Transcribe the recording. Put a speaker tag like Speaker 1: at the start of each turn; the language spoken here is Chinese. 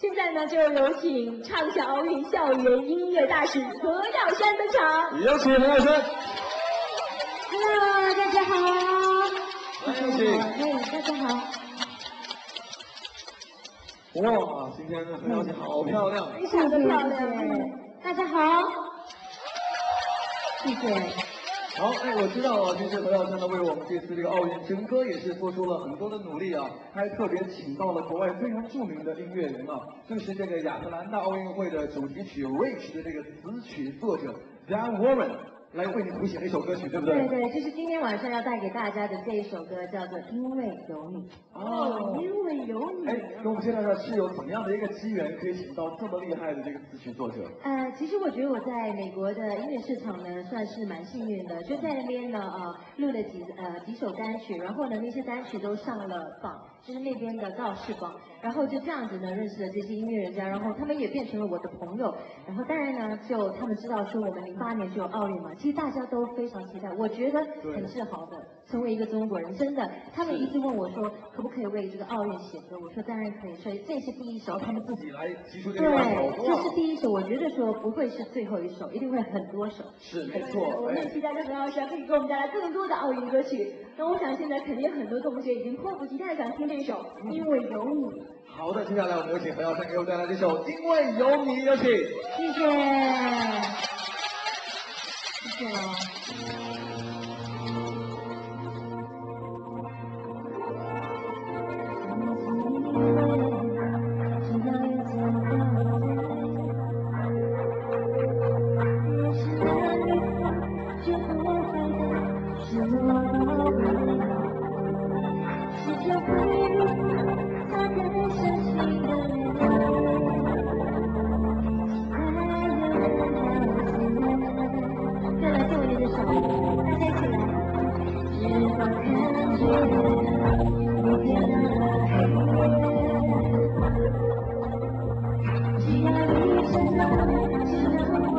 Speaker 1: 现在呢，就有请畅想奥运校园音乐大使何耀山登场。
Speaker 2: 有请何耀山。
Speaker 1: Hello，大家好。
Speaker 2: 有请。
Speaker 1: 哎，大家好。
Speaker 2: 哇，今天的何耀珊好漂亮。
Speaker 1: 非常的漂亮。大家好。谢谢。
Speaker 2: 好，哎，我知道啊，其实何老师呢为我们这次这个奥运整个也是做出了很多的努力啊，他还特别请到了国外非常著名的音乐人啊，就是这个亚特兰大奥运会的主题曲《Rich》的这个词曲作者 Dan Warren。来为你谱写了一首歌曲，对不对？
Speaker 1: 对对，就是今天晚上要带给大家的这一首歌，叫做《因为有你》。哦，因为有你。
Speaker 2: 哎，跟我们介绍一下是有怎么样的一个机缘，可以请到这么厉害的这个词曲作者？
Speaker 1: 呃，其实我觉得我在美国的音乐市场呢，算是蛮幸运的，就在那边呢，呃，录了几呃几首单曲，然后呢，那些单曲都上了榜，就是那边的告示榜，然后就这样子呢，认识了这些音乐人家，然后他们也变成了我的朋友，然后当然呢，就他们知道说我们零八年就有奥运嘛。其实大家都非常期待，我觉得很自豪的，成为一个中国人，真的。他们一直问我说，可不可以为这个奥运写歌？我说当然可以，所以这是第一首。
Speaker 2: 他们自己来提出这个要求。
Speaker 1: 对，这是第一首，我觉得说不会是最后一首，一定会很多首。
Speaker 2: 是，没错。
Speaker 1: 我们很期待何老师可以给我们带来更多的奥运歌曲。那我想现在肯定很多同学已经迫不及待想听这首《因为有你》。
Speaker 2: 好的，接下来我们有请何耀珊给我们带来这首《因为有你》，有请。
Speaker 1: 谢谢。谢やった!